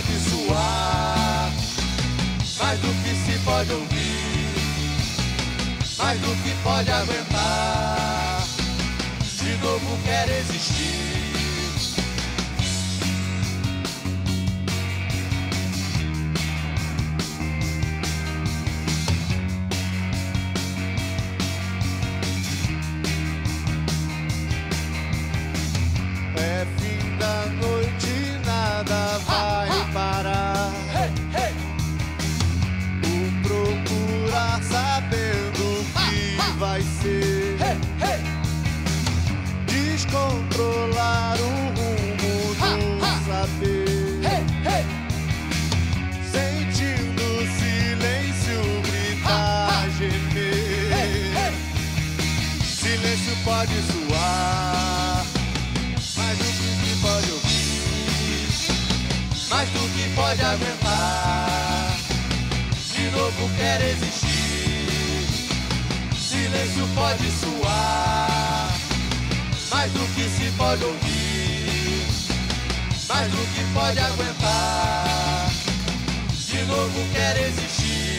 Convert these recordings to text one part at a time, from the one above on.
pode suar, mais do que se pode ouvir, mais do que pode aguentar. De novo quer existir. Pode soar, mas o que se pode ouvir? mais do que pode aguentar. De novo quer existir. Silêncio pode soar, mais do que se pode ouvir, mais do que pode aguentar. De novo quer existir.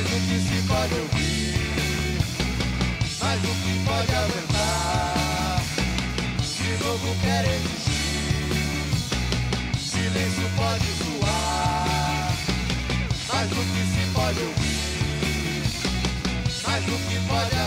Mais do que se pode ouvir, mais do que pode aguentar. De novo quer existir. Silêncio pode soar, mais do que se pode ouvir, mais do que pode